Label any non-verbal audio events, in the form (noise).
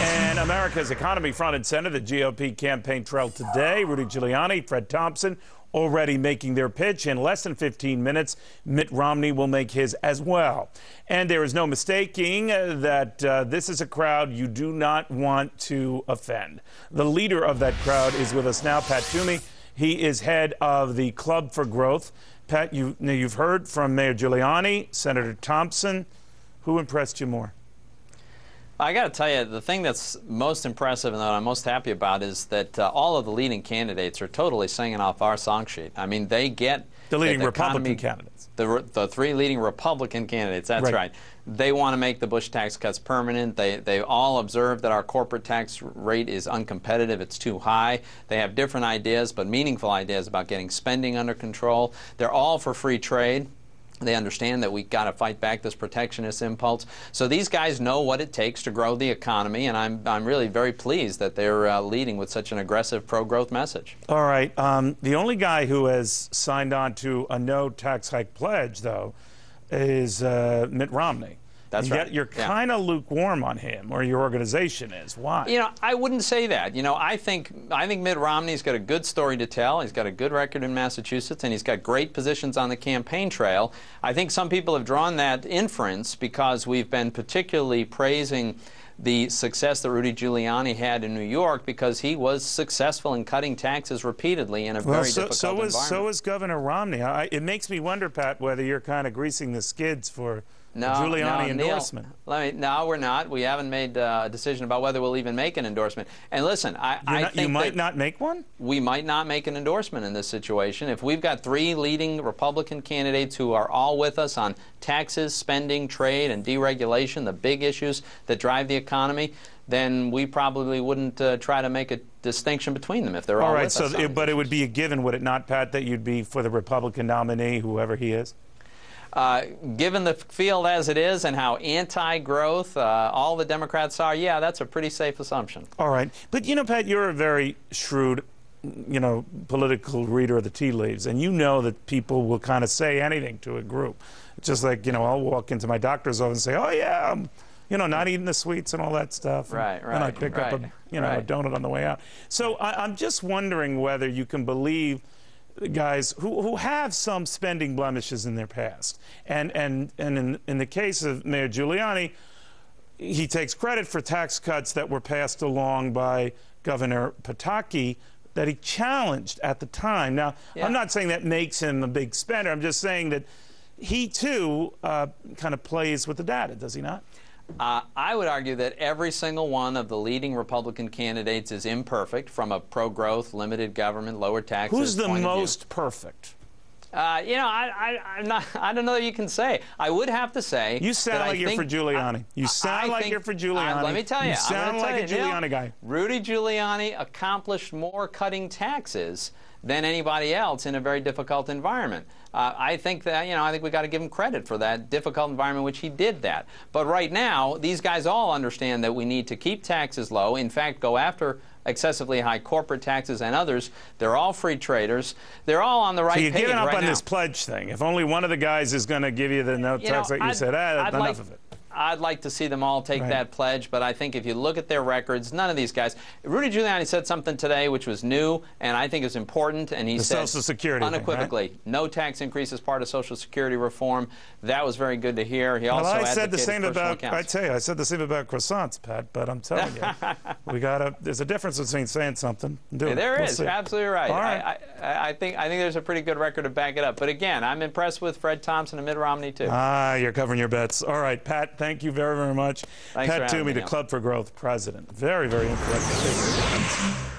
And America's economy front and center, the GOP campaign trail today. Rudy Giuliani, Fred Thompson already making their pitch. In less than 15 minutes, Mitt Romney will make his as well. And there is no mistaking that uh, this is a crowd you do not want to offend. The leader of that crowd is with us now, Pat Toomey. He is head of the Club for Growth. Pat, you, you've heard from Mayor Giuliani, Senator Thompson. Who impressed you more? I got to tell you, the thing that's most impressive and that I'm most happy about is that uh, all of the leading candidates are totally singing off our song sheet. I mean, they get the leading the Republican economy, candidates. The, the three leading Republican candidates, that's right. right. They want to make the Bush tax cuts permanent. They, they all observe that our corporate tax rate is uncompetitive. It's too high. They have different ideas, but meaningful ideas about getting spending under control. They're all for free trade. They understand that we've got to fight back this protectionist impulse. So these guys know what it takes to grow the economy, and I'm, I'm really very pleased that they're uh, leading with such an aggressive pro-growth message. All right. Um, the only guy who has signed on to a no tax hike pledge, though, is uh, Mitt Romney. That's and right. Yet you're kind of yeah. lukewarm on him, or your organization is. Why? You know, I wouldn't say that. You know, I think I think Mitt Romney's got a good story to tell. He's got a good record in Massachusetts, and he's got great positions on the campaign trail. I think some people have drawn that inference because we've been particularly praising the success that Rudy Giuliani had in New York because he was successful in cutting taxes repeatedly in a well, very so, difficult so environment. So is Governor Romney. I, it makes me wonder, Pat, whether you're kind of greasing the skids for no, Giuliani no, endorsement. Neil, let me, no, we're not. We haven't made uh, a decision about whether we'll even make an endorsement. And listen, I, I not, think you might not make one. We might not make an endorsement in this situation if we've got three leading Republican candidates who are all with us on taxes, spending, trade, and deregulation, the big issues that drive the economy. Economy, then we probably wouldn't uh, try to make a distinction between them if they're all, all right. so. It, but it would be a given, would it not, Pat, that you'd be for the Republican nominee, whoever he is? Uh, given the field as it is and how anti-growth uh, all the Democrats are, yeah, that's a pretty safe assumption. All right. But, you know, Pat, you're a very shrewd, you know, political reader of the tea leaves, and you know that people will kind of say anything to a group. Just like, you know, I'll walk into my doctor's office and say, oh, yeah, I'm, you know, not eating the sweets and all that stuff. Right, right. And I pick right, up a, you know, right. a donut on the way out. So I, I'm just wondering whether you can believe – guys who, who have some spending blemishes in their past. And, and, and in, in the case of Mayor Giuliani, he takes credit for tax cuts that were passed along by Governor Pataki that he challenged at the time. Now, yeah. I'm not saying that makes him a big spender. I'm just saying that he, too, uh, kind of plays with the data, does he not? Uh, I would argue that every single one of the leading Republican candidates is imperfect from a pro-growth, limited government, lower taxes. Who's the most perfect? Uh, you know, I, I, am not. (laughs) I don't know that you can say. I would have to say. You sound like you're for Giuliani. You sound I like think, you're for Giuliani. Uh, let me tell you. You sound like you, a Giuliani guy. Rudy Giuliani accomplished more cutting taxes than anybody else in a very difficult environment. Uh, I think that, you know, I think we got to give him credit for that difficult environment which he did that. But right now, these guys all understand that we need to keep taxes low, in fact, go after excessively high corporate taxes and others. They're all free traders. They're all on the right so you're giving up right on now. this pledge thing. If only one of the guys is going to give you the no you tax know, rate, you I'd, said, ah, enough like, of it. I'd like to see them all take right. that pledge, but I think if you look at their records, none of these guys. Rudy Giuliani said something today which was new and I think is important, and he the said Social Security unequivocally, thing, right? no tax increase is part of Social Security reform. That was very good to hear. He well, also I said the same about. Accounts. I tell you, I said the same about croissants, Pat. But I'm telling you, (laughs) we got to. There's a difference between saying something and doing There it. There is, we'll absolutely right. All right. I, I, I, think I think there's a pretty good record to back it up. But again, I'm impressed with Fred Thompson and Mitt Romney too. Ah, you're covering your bets. All right, Pat. Thank you very very much. Thanks Pat Toomey, the Club for Growth president. Very very interesting.